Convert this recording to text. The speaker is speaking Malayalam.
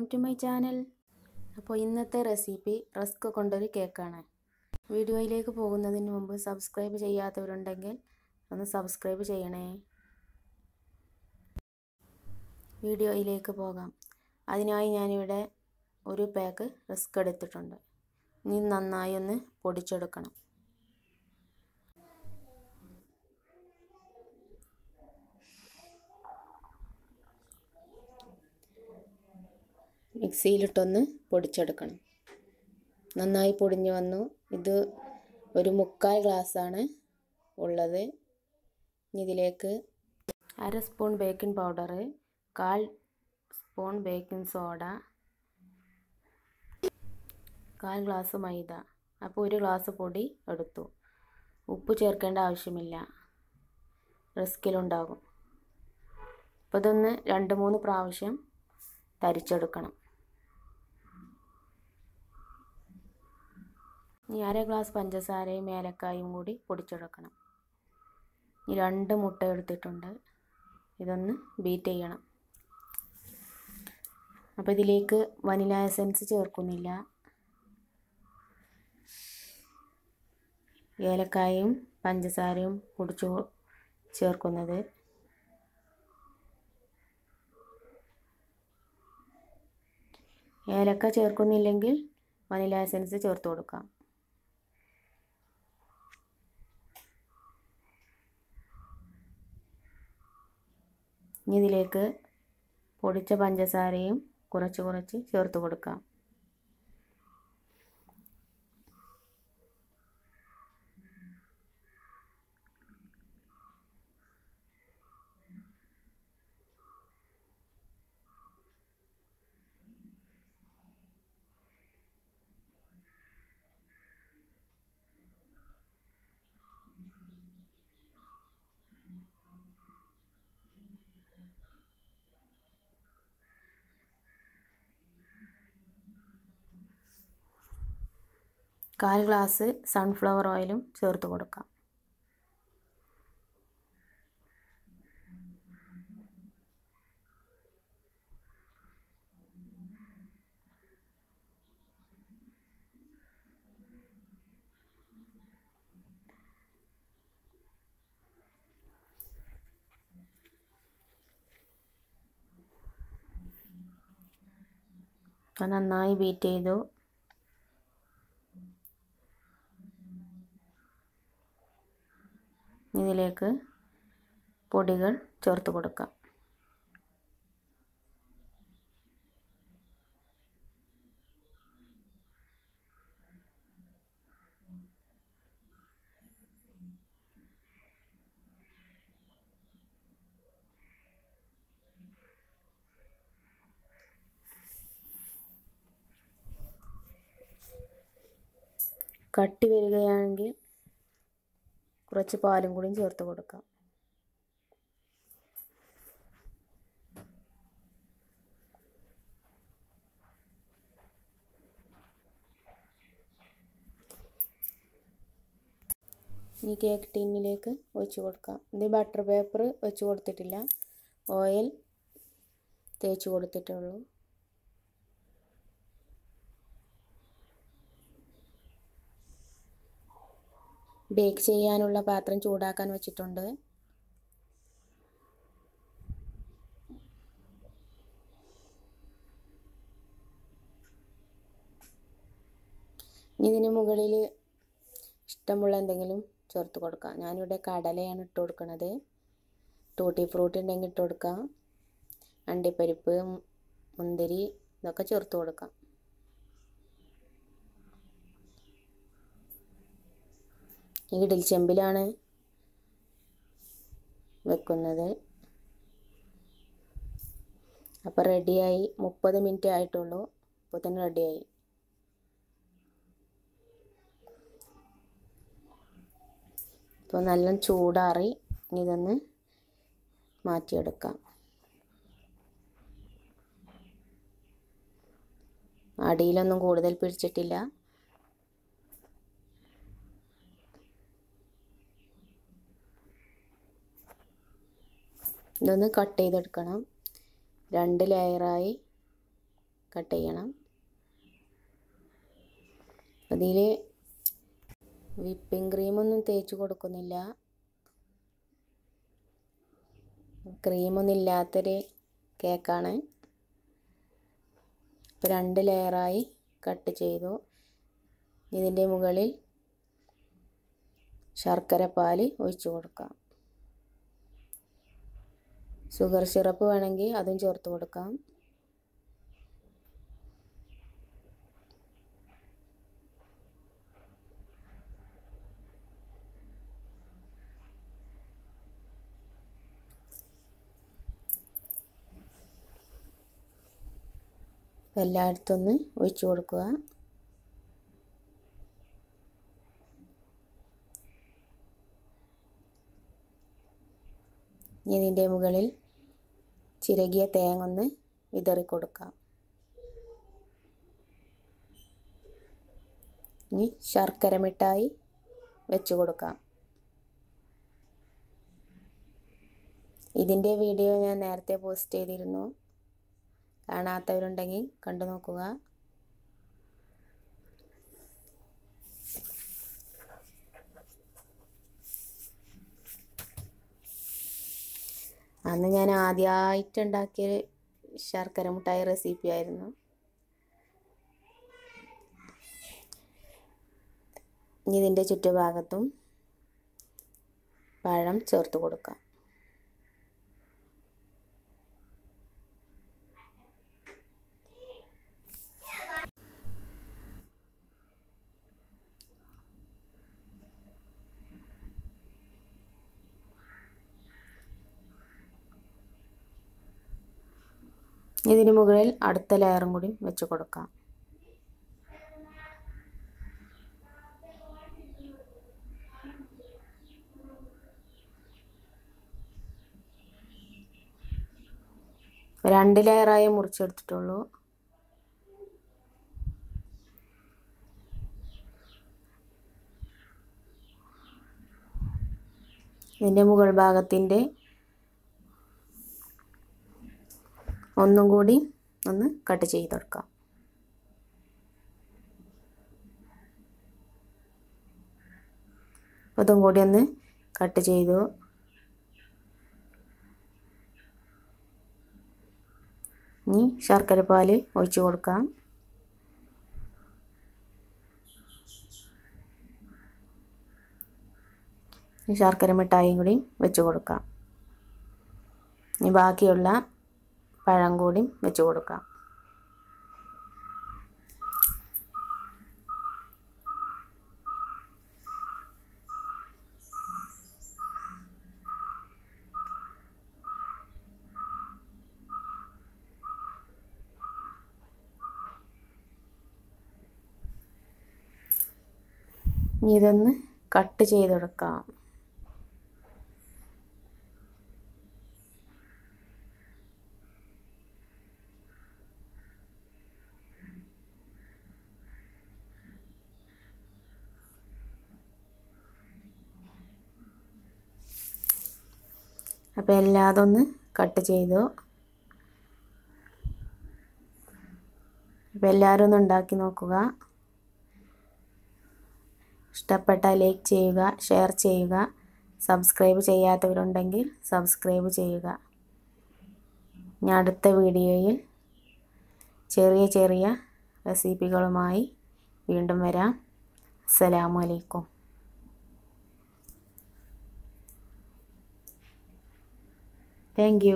Welcome to my channel. അപ്പോൾ ഇന്നത്തെ റെസിപ്പി റസ്ക് കൊണ്ടൊരു കേക്കാണ്. വീഡിയോയിലേക്ക് പോകുന്നതിന് മുമ്പ് സബ്സ്ക്രൈബ് ചെയ്യാത്തവരുണ്ടെങ്കിൽ ഒന്ന് സബ്സ്ക്രൈബ് ചെയ്യണേ. വീഡിയോയിലേക്ക് പോകാം. അതിനായി ഞാനിവിടെ ഒരു പാക്ക് റസ്ക് എടുത്തിട്ടുണ്ട്. ഇനി നന്നായി ഒന്ന് പൊടിച്ചെടുക്കണം. മിക്സിയിലിട്ടൊന്ന് പൊടിച്ചെടുക്കണം. നന്നായി പൊടിഞ്ഞു വന്നു. ഇത് ഒരു മുക്കാൽ ഗ്ലാസ്സാണ് ഉള്ളത്. ഇതിലേക്ക് അര സ്പൂൺ ബേക്കിംഗ് പൗഡർ കാൽ സ്പൂൺ ബേക്കിംഗ് സോഡ കാൽ ഗ്ലാസ് മൈദ. അപ്പോൾ ഒരു ഗ്ലാസ് പൊടി എടുത്തു. ഉപ്പ് ചേർക്കേണ്ട ആവശ്യമില്ല. റിസ്കിലുണ്ടാകും അപ്പോൾ ഇതൊന്ന് രണ്ട് മൂന്ന് പ്രാവശ്യം തരിച്ചെടുക്കണം. ഇനി അര ഗ്ലാസ് പഞ്ചസാരയും ഏലക്കായും കൂടി പൊടിച്ചെടുക്കണം. ഈ രണ്ട് മുട്ട എടുത്തിട്ടുണ്ട്. ഇതൊന്ന് ബീറ്റ് ചെയ്യണം. അപ്പോൾ ഇതിലേക്ക് വനില എസൻസ് ചേർക്കുന്നില്ല. ഏലക്കായും പഞ്ചസാരയും പൊടിച്ചു ചേർക്കുന്നത് ഏലക്ക ചേർക്കുന്നില്ലെങ്കിൽ വനില എസൻസ് ചേർത്ത് കൊടുക്കാം. ഇനി ഇതിലേക്ക് പൊടിച്ച പഞ്ചസാരയും കുറച്ച് കുറച്ച് ചേർത്ത് കൊടുക്കാം. കാൽ ഗ്ലാസ് സൺഫ്ലവർ ഓയിലും ചേർത്ത് കൊടുക്കാം. നന്നായി ബീറ്റ് ചെയ്തു. ഇതിലേക്ക് പൊടികൾ ചേർത്ത് കൊടുക്കാം. കട്ടി വരികയാണെങ്കിൽ കുറച്ച് പാലും കൂടിയും ചേർത്ത് കൊടുക്കാം. ഇനി കേക്ക് ടിന്നിലേക്ക് ഒഴിച്ച് കൊടുക്കാം. ഇത് ബട്ടർ പേപ്പർ വെച്ച് കൊടുത്തിട്ടില്ല. ഓയിൽ തേച്ച് കൊടുത്തിട്ടുള്ളൂ. ബേക്ക് ചെയ്യാനുള്ള പാത്രം ചൂടാക്കാൻ വെച്ചിട്ടുണ്ട്. ഇതിന് മുകളിൽ ഇഷ്ടമുള്ള എന്തെങ്കിലും ചേർത്ത് കൊടുക്കാം. ഞാനിവിടെ കടലയാണ് ഇട്ട് കൊടുക്കുന്നത് ടൂട്ടി ഫ്രൂട്ട് ഉണ്ടെങ്കിൽ ഇട്ട് കൊടുക്കാം. അണ്ടിപ്പരിപ്പ് മുന്തിരി ഇതൊക്കെ ചേർത്ത് കൊടുക്കാം. ഇഡലി ചെമ്പിലാണ് വെക്കുന്നത്. അപ്പോൾ റെഡിയായി. മുപ്പത് മിനിറ്റ് ആയിട്ടുള്ളൂ. അപ്പോൾ തന്നെ റെഡിയായി. ഇപ്പോൾ നല്ല ചൂടാറി ഇതൊന്ന് മാറ്റിയെടുക്കാം. അടിയിലൊന്നും കൂടുതൽ പിടിച്ചിട്ടില്ല. ഇതൊന്ന് കട്ട് ചെയ്തെടുക്കണം. രണ്ട് ലെയറായി കട്ട് ചെയ്യണം. അതിൽ വിപ്പിംഗ് ക്രീമൊന്നും തേച്ച് കൊടുക്കുന്നില്ല. ക്രീമൊന്നും ഇല്ലാത്തൊരു കേക്കാണ് ഇപ്പോൾ രണ്ട് ലെയറായി കട്ട് ചെയ്തു. ഇതിന്റെ മുകളിൽ ശർക്കര പാൽ ഒഴിച്ചു കൊടുക്കാം. ഷുഗർ സിറപ്പ് വേണമെങ്കിൽ അതും ചേർത്ത് കൊടുക്കാം. എല്ലായിടത്തും ഒന്ന് ഒഴിച്ചു കൊടുക്കുക. ഇതിന്റെ മുകളിൽ ചിരകിയ തേങ്ങ ഒന്ന് വിതറി കൊടുക്കാം. ഇനി ശർക്കര മിഠായി വെച്ച് കൊടുക്കാം. ഇതിന്റെ വീഡിയോ ഞാൻ നേരത്തെ പോസ്റ്റ് ചെയ്തിരുന്നു. കാണാത്തവരുണ്ടെങ്കിൽ കണ്ടു നോക്കുക. അന്ന് ഞാൻ ആദ്യമായിട്ട് ഉണ്ടാക്കിയ ശർക്കര മുട്ടായി റെസിപ്പി ആയിരുന്നു. ഇതിന്റെ ചുറ്റുഭാഗത്തും പഴം ചേർത്ത് കൊടുക്കാം. ഇതിന് മുകളിൽ അടുത്ത ലെയറും കൂടി വെച്ച് കൊടുക്കാം. രണ്ട് ലെയറായി മുറിച്ചെടുത്തിട്ടുള്ളൂ. ഇതിന്റെ മുകൾ ഭാഗത്തിന്റെ ഒന്നും കൂടി ഒന്ന് കട്ട് ചെയ്ത് കൊടുക്കാം. അതും കൂടി ഒന്ന് കട്ട് ചെയ്തു. ഇനി ശർക്കര പാൽ ഒഴിച്ച് കൊടുക്കാം. ശർക്കര മിഠായിയും കൂടി വെച്ച് കൊടുക്കാം. ഇനി ബാക്കിയുള്ള പഴം കൂടി വെച്ച് കൊടുക്കാം. ഇതൊന്ന് കട്ട് ചെയ്തെടുക്കാം. അപ്പോൾ എല്ലാതും ഒന്ന് കട്ട് ചെയ്തു. അപ്പോൾ എല്ലാവരും ഒന്ന് ഉണ്ടാക്കി നോക്കുക. ഇഷ്ടപ്പെട്ടാൽ ലൈക്ക് ചെയ്യുക ഷെയർ ചെയ്യുക. സബ്സ്ക്രൈബ് ചെയ്യാത്തവരുണ്ടെങ്കിൽ സബ്സ്ക്രൈബ് ചെയ്യുക. ഞാൻ അടുത്ത വീഡിയോയിൽ ചെറിയ ചെറിയ റെസിപ്പികളുമായി വീണ്ടും വരാം. അസ്സലാമു താങ്ക്